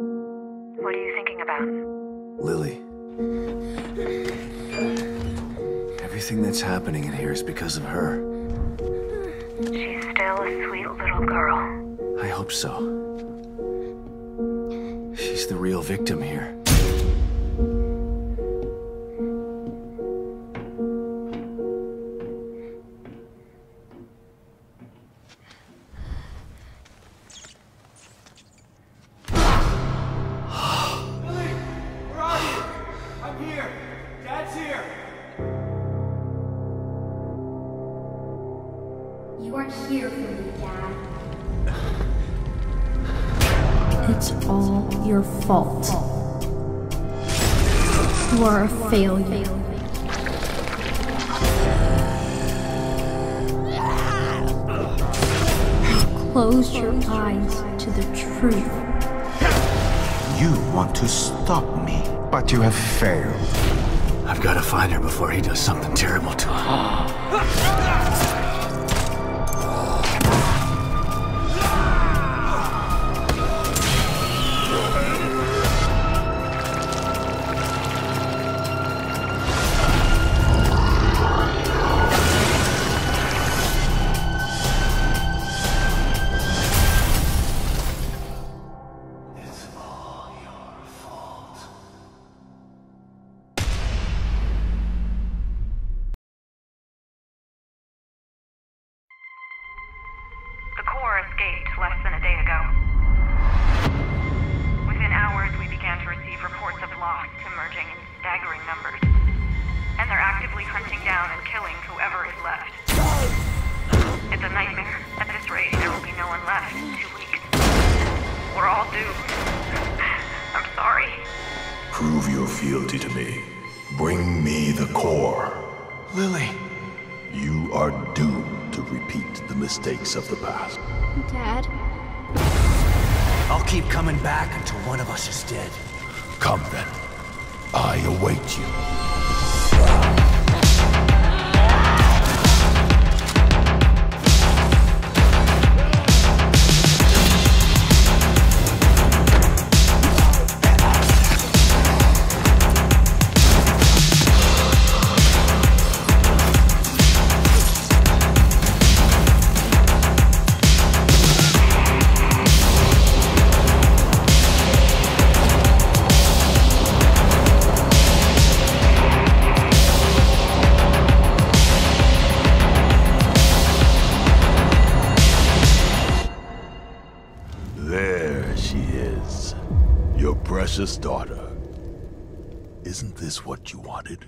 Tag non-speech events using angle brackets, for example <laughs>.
What are you thinking about? Lily. Everything that's happening in here is because of her. She's still a sweet little girl. I hope so. She's the real victim here. You aren't here for me, Dad. It's all your fault. You are a failure. Close your eyes to the truth. You want to stop me, but you have failed. I've got to find her before he does something terrible to her. <gasps> <gasps> <gasps> <laughs> escaped less than a day ago. Within hours, we began to receive reports of Lost emerging in staggering numbers. And they're actively hunting down and killing whoever is left. It's a nightmare. At this rate, there will be no one left in two weeks. We're all doomed. I'm sorry. Prove your fealty to me. Bring me the core. Lily! You are doomed to repeat the mistakes of the past. Dad, I'll keep coming back until one of us is dead. Come then. I await you. Precious daughter. Isn't this what you wanted?